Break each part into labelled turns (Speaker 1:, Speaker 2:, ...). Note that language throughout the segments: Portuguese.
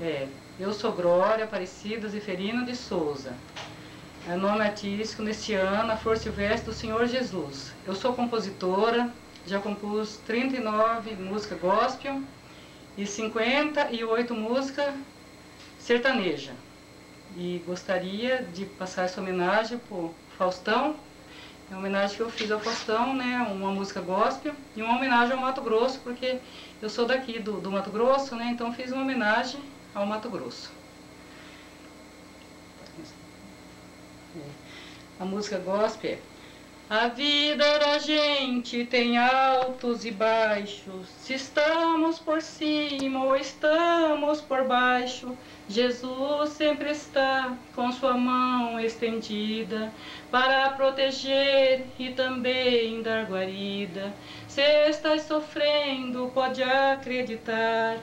Speaker 1: É, eu sou Glória Aparecida Zeferino de Souza. É nome artístico neste ano, a Flor Silvestre do Senhor Jesus. Eu sou compositora, já compus 39 músicas gospel e 58 músicas sertaneja. E gostaria de passar essa homenagem para o Faustão. É uma homenagem que eu fiz ao Faustão, né? Uma música gospel e uma homenagem ao Mato Grosso, porque eu sou daqui do, do Mato Grosso, né? Então fiz uma homenagem ao Mato Grosso. A música gospel é A vida da gente tem altos e baixos, se estamos por cima ou estamos por baixo, Jesus sempre está com sua mão estendida para proteger e também dar guarida. Se estás sofrendo, pode acreditar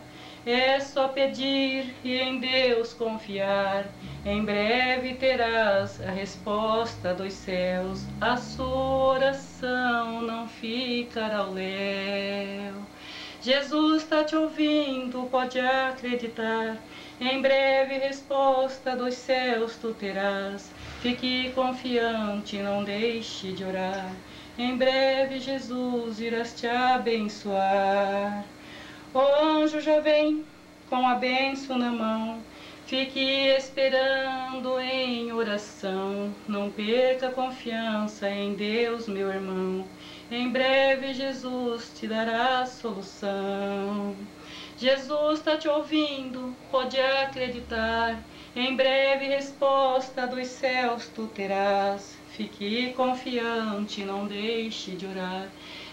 Speaker 1: é só pedir e em Deus confiar. Em breve terás a resposta dos céus. A sua oração não ficará ao léu. Jesus está te ouvindo, pode acreditar. Em breve resposta dos céus tu terás. Fique confiante, não deixe de orar. Em breve Jesus irás te abençoar. O anjo já vem com a benção na mão. Fique esperando em oração. Não perca confiança em Deus, meu irmão. Em breve Jesus te dará solução. Jesus está te ouvindo, pode acreditar. Em breve resposta dos céus tu terás. Fique confiante, não deixe de orar.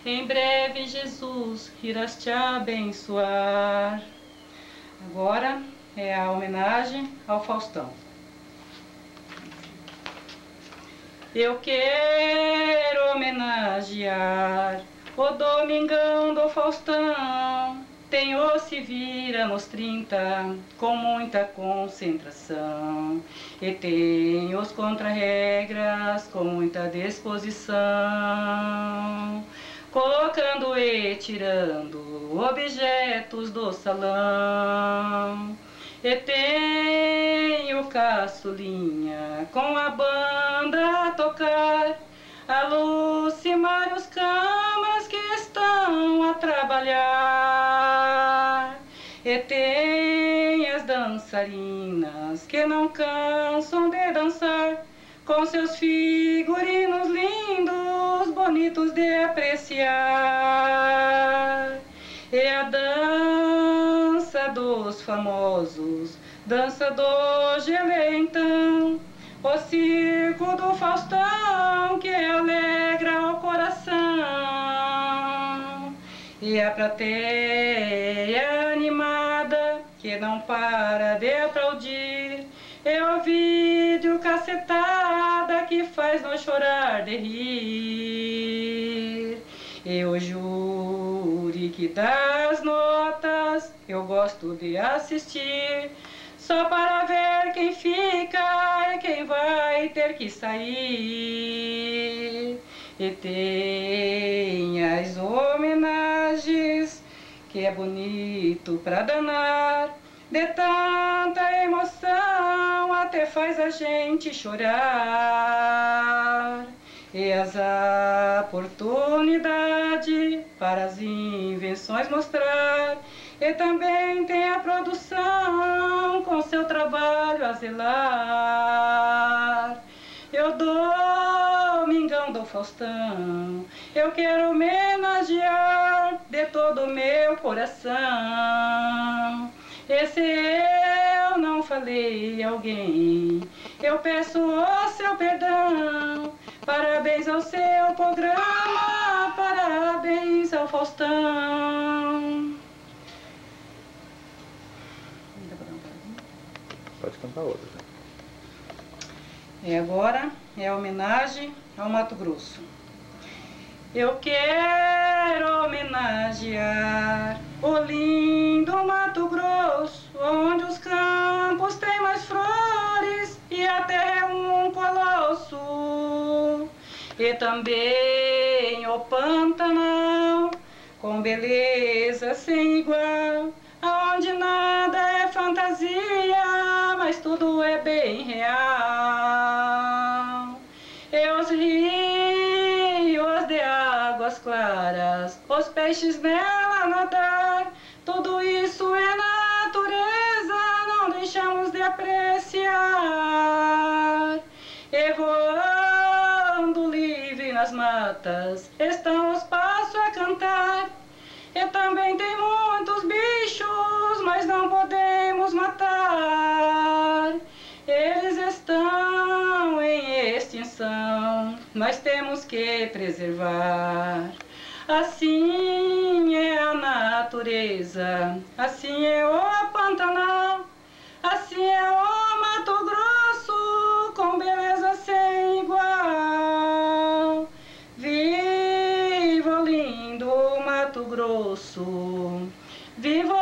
Speaker 1: Em breve Jesus irás te abençoar. Agora é a homenagem ao Faustão. Eu quero homenagear o Domingão do Faustão. Tenho se vira nos 30 com muita concentração e tem os contra-regras com muita disposição colocando e tirando objetos do salão. E tenho caçulinha com a banda a tocar, a Lucimar e os camas que estão a trabalhar. E tem as dançarinas que não cansam de dançar, com seus figurinos lindos, bonitos de apreciar. E a dança dos famosos, dança do gelé então, o circo do Faustão que alegra o coração. E a plateia animada que não para de aplaudir, faz nós chorar de rir. E o júri que dá as notas, eu gosto de assistir. Só para ver quem fica e quem vai ter que sair. E tem as homenagens que é bonito pra danar. De tanta emoção até faz a gente chorar. E as oportunidades para as invenções mostrar. E também tem a produção com seu trabalho a zelar. Eu Domingão do Faustão, eu quero homenagear de todo o meu coração. Esse eu não falei alguém, eu peço o seu perdão. Parabéns ao seu programa, parabéns ao Faustão.
Speaker 2: Pode cantar outra. né?
Speaker 1: E agora é a homenagem ao Mato Grosso. Eu quero homenagear o lindo também o Pantanal, com beleza sem igual, onde nada é fantasia, mas tudo é bem real. E os rios de águas claras, os peixes nela nadar, tudo isso é natureza, não deixamos de apreciar. Estão os passos a cantar. E também tem muitos bichos, mas não podemos matar. Eles estão em extinção, nós temos que preservar. Assim é a natureza, assim é o Pantanal, assim é o Viva o